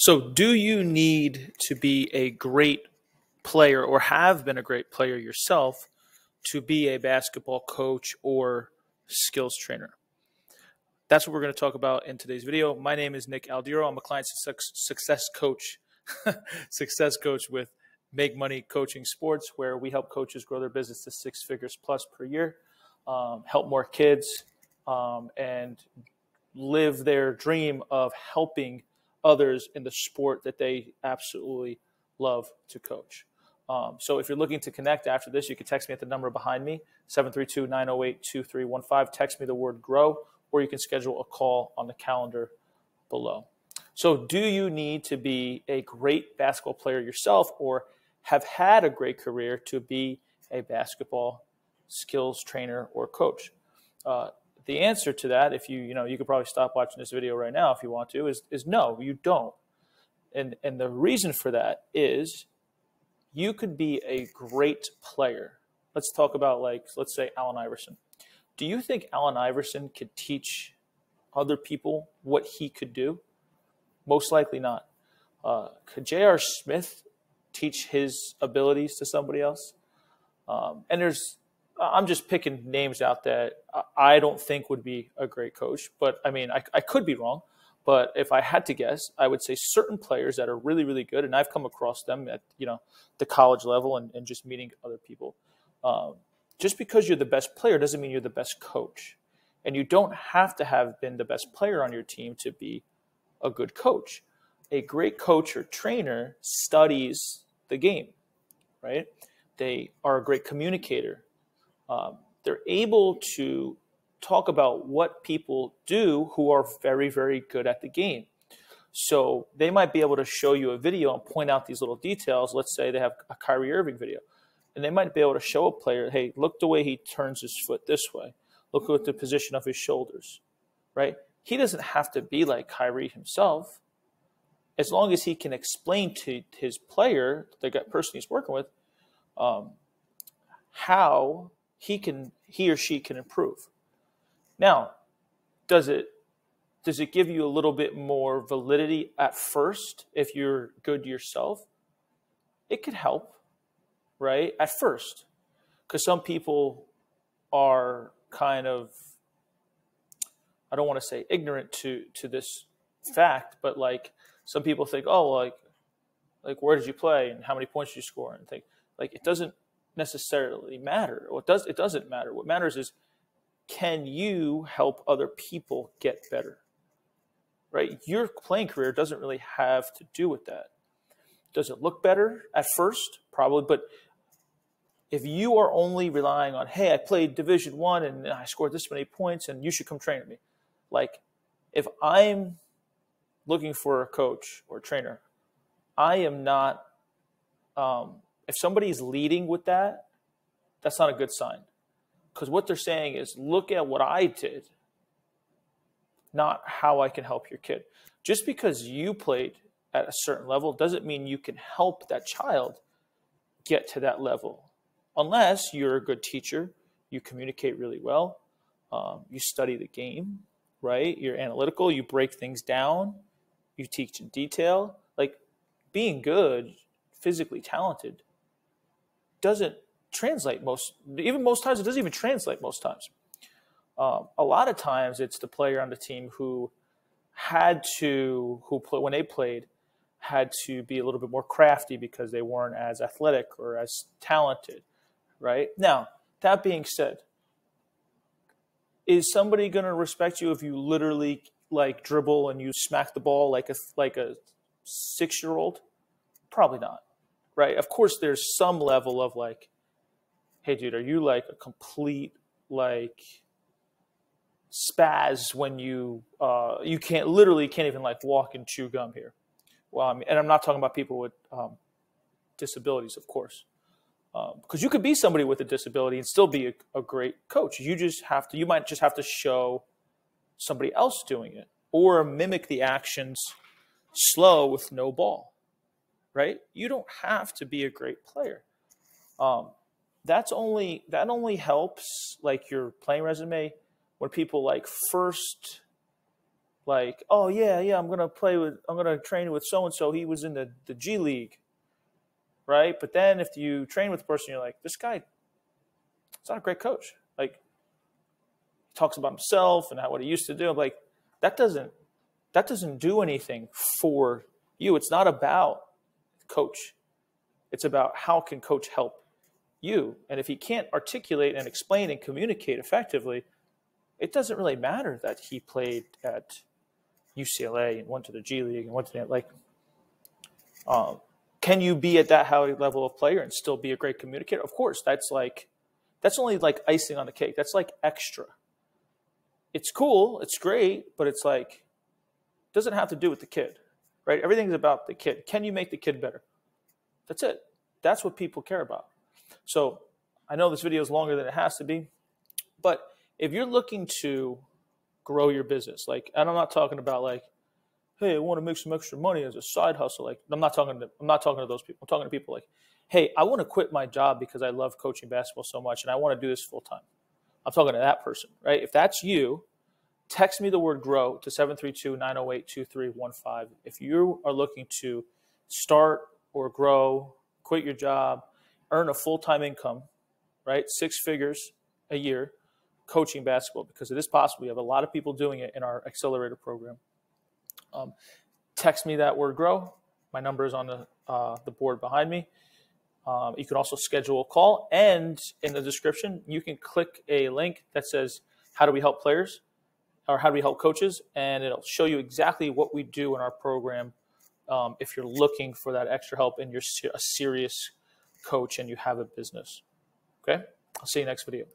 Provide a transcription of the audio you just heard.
So, do you need to be a great player or have been a great player yourself to be a basketball coach or skills trainer? That's what we're going to talk about in today's video. My name is Nick Aldiero. I'm a client success coach, success coach with Make Money Coaching Sports, where we help coaches grow their business to six figures plus per year, um, help more kids, um, and live their dream of helping others in the sport that they absolutely love to coach. Um, so if you're looking to connect after this, you can text me at the number behind me, 732-908-2315. Text me the word grow, or you can schedule a call on the calendar below. So do you need to be a great basketball player yourself or have had a great career to be a basketball skills trainer or coach? Uh, the answer to that, if you you know, you could probably stop watching this video right now if you want to, is is no, you don't. And and the reason for that is you could be a great player. Let's talk about like let's say Allen Iverson. Do you think Allen Iverson could teach other people what he could do? Most likely not. Uh, could J.R. Smith teach his abilities to somebody else? Um, and there's I'm just picking names out that I don't think would be a great coach. But I mean, I, I, could be wrong. But if I had to guess, I would say certain players that are really, really good, and I've come across them at you know the college level and, and just meeting other people. Um, just because you're the best player doesn't mean you're the best coach, and you don't have to have been the best player on your team to be a good coach. A great coach or trainer studies the game, right? They are a great communicator um, they're able to talk about what people do who are very, very good at the game. So they might be able to show you a video and point out these little details. Let's say they have a Kyrie Irving video, and they might be able to show a player, hey, look the way he turns his foot this way. Look at the position of his shoulders, right? He doesn't have to be like Kyrie himself. As long as he can explain to his player, the person he's working with, um, how he can he or she can improve. Now, does it does it give you a little bit more validity at first if you're good yourself? It could help, right? At first. Because some people are kind of I don't want to say ignorant to to this fact, but like some people think, oh, like like where did you play and how many points did you score and think like it doesn't necessarily matter. What does it doesn't matter. What matters is can you help other people get better? Right? Your playing career doesn't really have to do with that. Does it look better at first? Probably, but if you are only relying on, hey, I played Division One and I scored this many points, and you should come train with me, like if I'm looking for a coach or a trainer, I am not um, if somebody is leading with that, that's not a good sign. Because what they're saying is, look at what I did, not how I can help your kid. Just because you played at a certain level doesn't mean you can help that child get to that level. Unless you're a good teacher, you communicate really well, um, you study the game, right? You're analytical, you break things down, you teach in detail. Like being good, physically talented, doesn't translate most, even most times, it doesn't even translate most times. Um, a lot of times it's the player on the team who had to, who play, when they played, had to be a little bit more crafty because they weren't as athletic or as talented, right? Now, that being said, is somebody going to respect you if you literally like dribble and you smack the ball like a like a six year old? Probably not right? Of course, there's some level of like, hey, dude, are you like a complete like spaz when you uh, you can't literally can't even like walk and chew gum here? Well, I mean, and I'm not talking about people with um, disabilities, of course, because um, you could be somebody with a disability and still be a, a great coach. You just have to. You might just have to show somebody else doing it or mimic the actions slow with no ball right? You don't have to be a great player. Um, that's only that only helps like your playing resume when people like first like, oh yeah, yeah, I'm gonna play with, I'm gonna train with so and so. He was in the the G League, right? But then if you train with the person, you're like, this guy, it's not a great coach. Like, he talks about himself and how what he used to do. I'm like, that doesn't that doesn't do anything for you. It's not about coach. It's about how can coach help you. And if he can't articulate and explain and communicate effectively, it doesn't really matter that he played at UCLA and went to the G League and went to the, like. Um, can you be at that high level of player and still be a great communicator? Of course, that's like that's only like icing on the cake. That's like extra. It's cool, it's great, but it's like doesn't have to do with the kid, right? Everything's about the kid. Can you make the kid better? That's it. That's what people care about. So I know this video is longer than it has to be, but if you're looking to grow your business, like, and I'm not talking about like, hey, I want to make some extra money as a side hustle. Like, I'm not talking to, I'm not talking to those people. I'm talking to people like, hey, I want to quit my job because I love coaching basketball so much and I want to do this full time. I'm talking to that person, right? If that's you, text me the word grow to 732 908 2315. If you are looking to start or grow, quit your job, earn a full time income, right? Six figures a year coaching basketball because it is possible. We have a lot of people doing it in our accelerator program. Um, text me that word grow. My number is on the, uh, the board behind me. Um, you can also schedule a call. And in the description, you can click a link that says, How do we help players? Or how do we help coaches? And it'll show you exactly what we do in our program um, if you're looking for that extra help and you're a serious coach and you have a business. Okay, I'll see you next video.